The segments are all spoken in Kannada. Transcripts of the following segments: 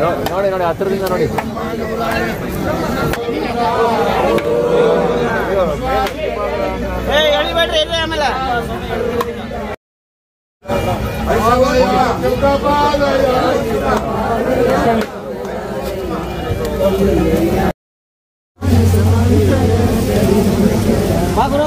ನೋಡಿ ನೋಡಿ ನೋಡಿ ಹತ್ರದಿಂದ ನೋಡಿ ಎಳಿಬೇಡ್ರಿ ಇರ್ರಿ ಆಮೇಲೆ ಬಾ ಗುರು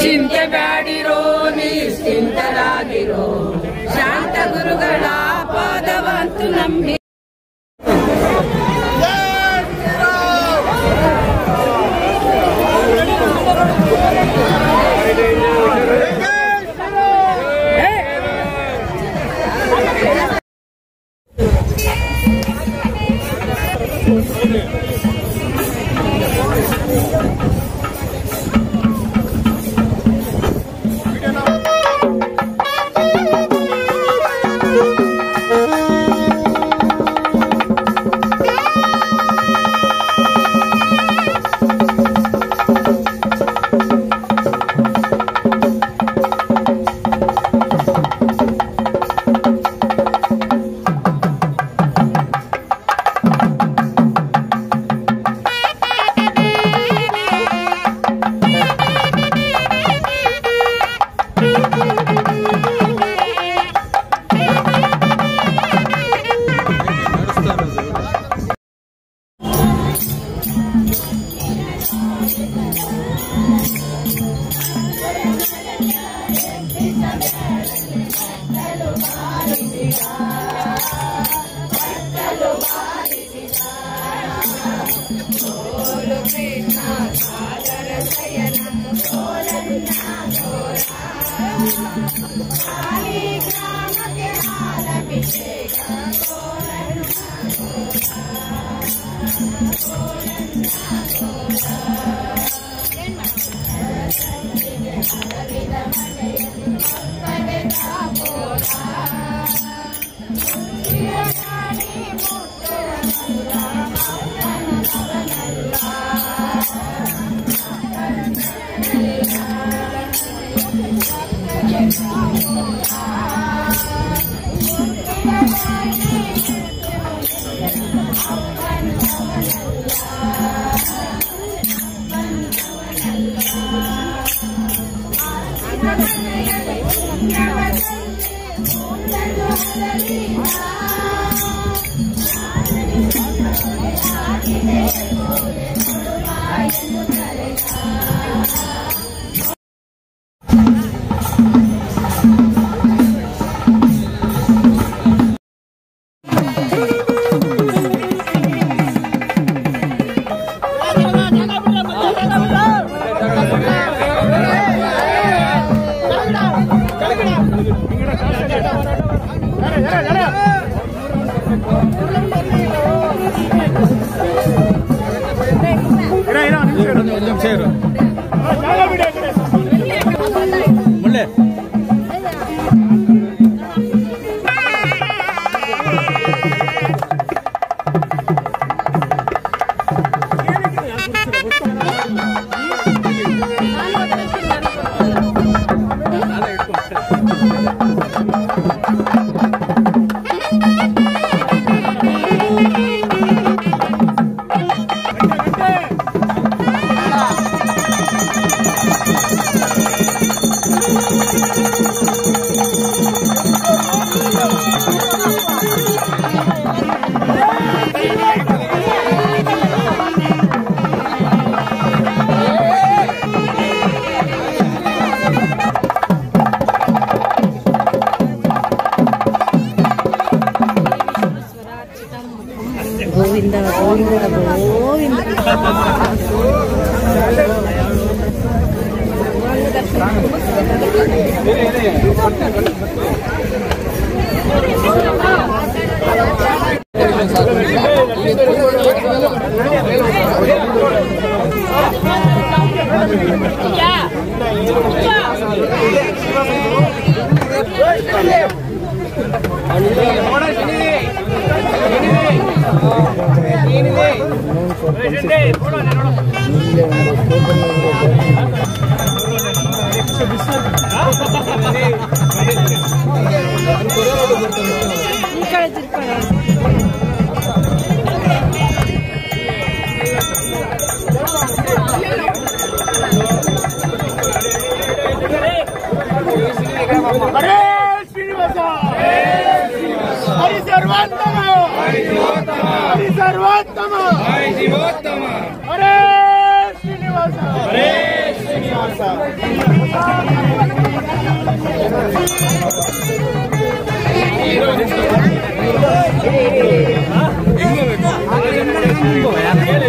ಚಿಂತೆ ಬ್ಯಾಡಿರೋ ನಿಶ್ಚಿಂತರಾಗಿರೋ alegría. ఇందాక ఇందాక ఇందాక ಹರಿ ಸರ್ವೋತ್ತಮ ಸರ್ವೋತ್ತಮ ಹರೇ ಶ್ರೀನಿವಾಸ ಹರೇ ಶ್ರೀನಿವಾಸ ಇರಬೇಕು